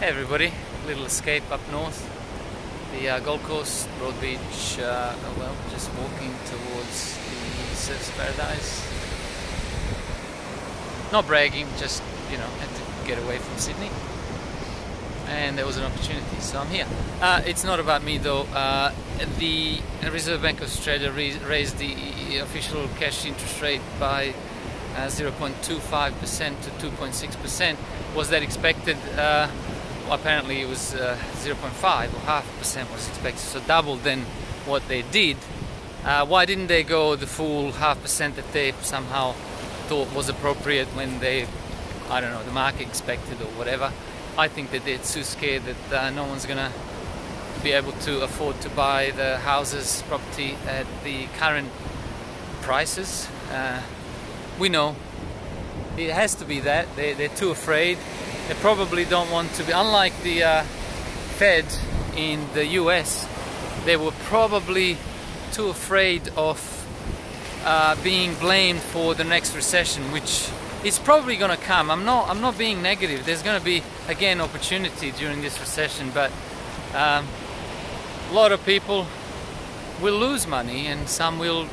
Hey everybody, little escape up north. The uh, Gold Coast, Broadbeach, uh, oh well, just walking towards the Surfers Paradise. Not bragging, just, you know, had to get away from Sydney. And there was an opportunity, so I'm here. Uh, it's not about me though. Uh, the Reserve Bank of Australia raised the official cash interest rate by 0.25% uh, to 2.6%. Was that expected? Apparently it was uh, 0.5 or half percent was expected, so double than what they did. Uh, why didn't they go the full half percent that they somehow thought was appropriate when they, I don't know, the market expected or whatever? I think that they're too scared that uh, no one's gonna be able to afford to buy the houses, property at the current prices. Uh, we know it has to be that they, they're too afraid they probably don't want to be, unlike the uh, Fed in the US, they were probably too afraid of uh, being blamed for the next recession, which is probably going to come. I'm not, I'm not being negative. There's going to be, again, opportunity during this recession, but um, a lot of people will lose money and some will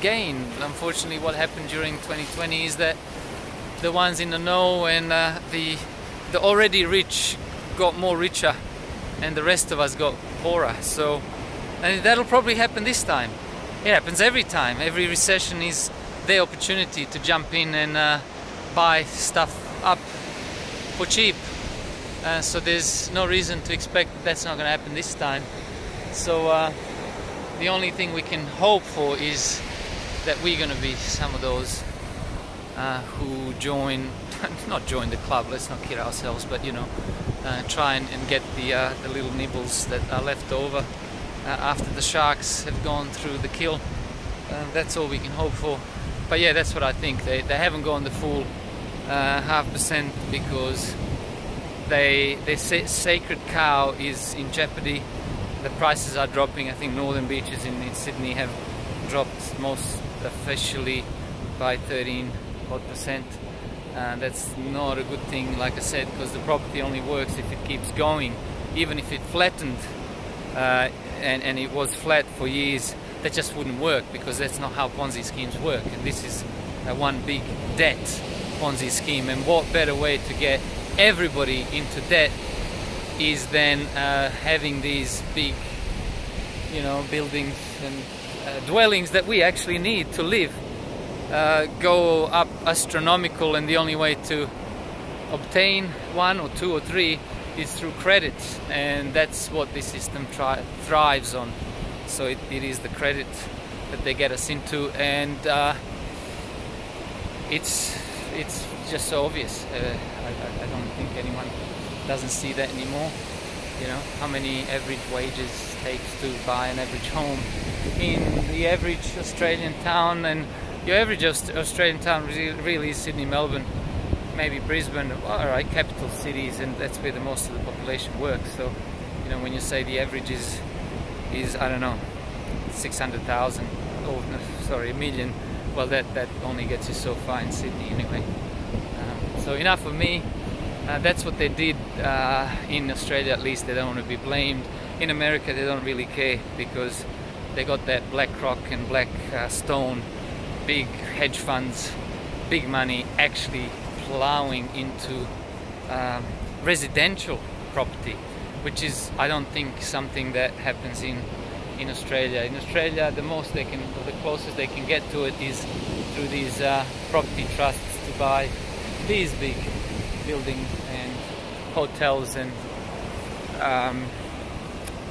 gain. Unfortunately, what happened during 2020 is that the ones in the know and uh, the the already rich got more richer and the rest of us got poorer. So, and that'll probably happen this time. It happens every time. Every recession is the opportunity to jump in and uh, buy stuff up for cheap. Uh, so there's no reason to expect that's not going to happen this time. So uh, the only thing we can hope for is that we're going to be some of those uh, who join, not join the club, let's not kid ourselves, but you know, uh, try and, and, get the, uh, the little nibbles that are left over uh, after the sharks have gone through the kill. Uh, that's all we can hope for. But yeah, that's what I think. They, they haven't gone the full uh, half percent because they their sacred cow is in jeopardy. The prices are dropping. I think northern beaches in, in Sydney have dropped most officially by 13 odd percent and that's not a good thing like I said because the property only works if it keeps going even if it flattened uh, and, and it was flat for years. That just wouldn't work because that's not how Ponzi schemes work. And this is a one big debt Ponzi scheme. And what better way to get everybody into debt is than uh, having these big you know buildings and uh, dwellings that we actually need to live uh, go up astronomical and the only way to obtain one or two or three is through credit. And that's what this system thrives on. So it, it is the credit that they get us into. And uh, it's it's just so obvious. Uh, I, I, don't think anyone doesn't see that anymore. You know how many average wages takes to buy an average home in the average Australian town and your average Australian town really is Sydney, Melbourne, maybe Brisbane, all right, capital cities, and that's where the most of the population works. So, you know, when you say the average is, is I don't know, 600,000, or sorry, a million, well, that, that only gets you so far in Sydney anyway. Um, so enough of me. Uh, that's what they did uh, in Australia, at least. They don't want to be blamed. In America, they don't really care because they got that black rock and Blackstone uh, big hedge funds, big money actually plowing into um, residential property, which is, I don't think, something that happens in in Australia. In Australia, the most they can, the closest they can get to it is through these uh, property trusts to buy these big buildings and hotels and um,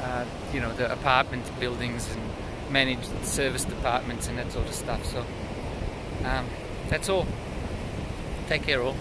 uh, you know the apartment buildings and managed service departments and that sort of stuff. So um, that's all. Take care all.